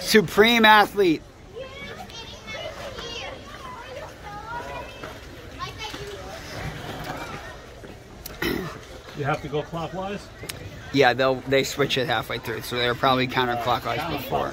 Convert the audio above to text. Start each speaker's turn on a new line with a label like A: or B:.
A: Supreme athlete.
B: You have to go clockwise?
A: Yeah, they'll they switch it halfway through, so they're probably counterclockwise before.